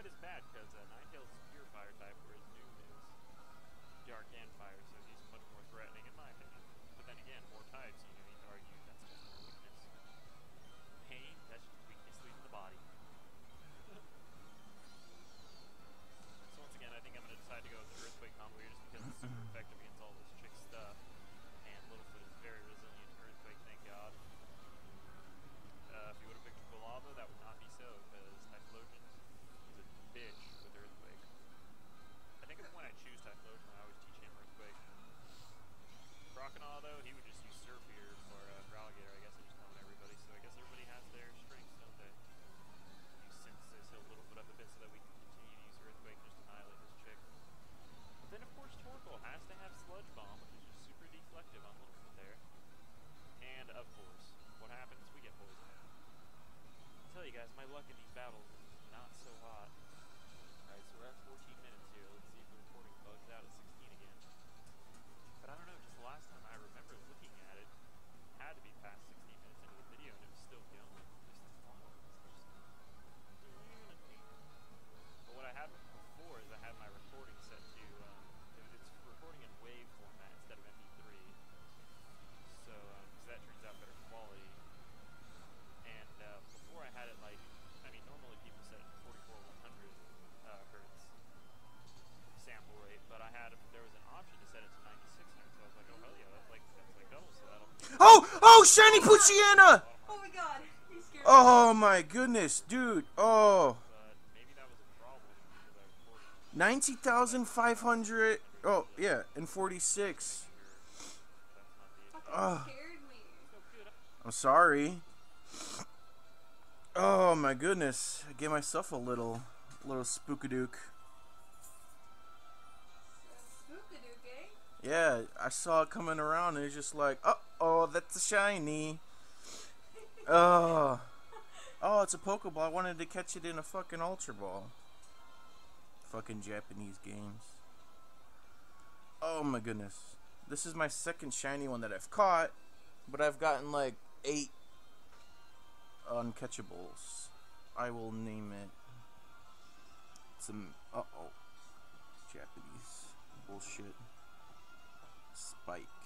quite as bad because uh, Ninetales is pure fire type, whereas Doom is dark and fire, so he's much more threatening in my luck in these battles not so hot. Alright, so we're at 14 minutes here. Let's see if the recording bugs out at 16 Oh, oh, shiny Poochyena! Oh my god. Oh my goodness, dude. Oh, But maybe that was a problem because I recorded. 90,500. Oh, yeah, and 46. That's not the issue. Ugh. scared me. So good. I'm sorry. Oh my goodness. I gave myself a little, little spookadook. Spookadook, eh? Yeah, I saw it coming around and it's just like, uh oh, that's a shiny. Oh. Oh, it's a Pokeball. I wanted to catch it in a fucking Ultra Ball. Fucking Japanese games. Oh my goodness. This is my second shiny one that I've caught, but I've gotten like eight uncatchables. I will name it. Some. Uh oh. Japanese bullshit. Spike.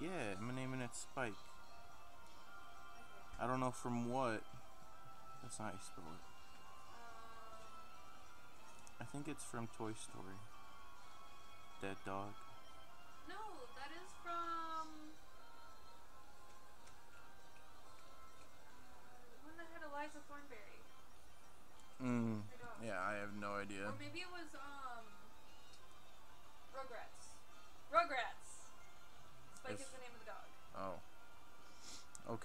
Yeah, I'm naming it Spike. I don't know from what. That's not how you spell it. I think it's from Toy Story. Dead dog. No, that is from. Uh, one that had Eliza Thornberry. Mm. Yeah, I have no idea. Or maybe it was, um.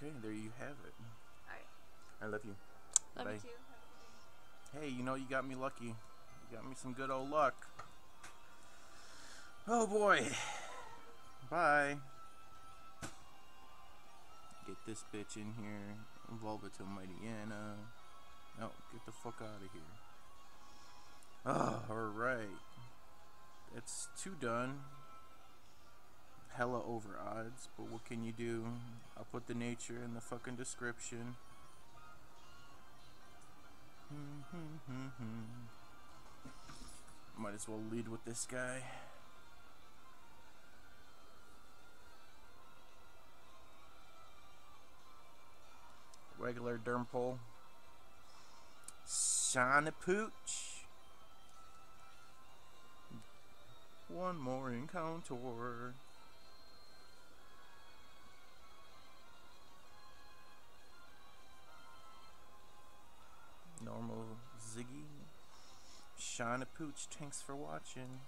Okay, there you have it. Alright. I love you. Love Bye. you too. Have a good day. Hey, you know you got me lucky. You got me some good old luck. Oh boy. Bye. Get this bitch in here. Involve it to Mightyena. No, get the fuck out of here. Oh, alright. It's two done. Hella over odds, but what can you do? I'll put the nature in the fucking description. Hmm, hmm, hmm, Might as well lead with this guy. Regular Dermpole. Shiny Pooch. One more encounter. Shiny Pooch, thanks for watching.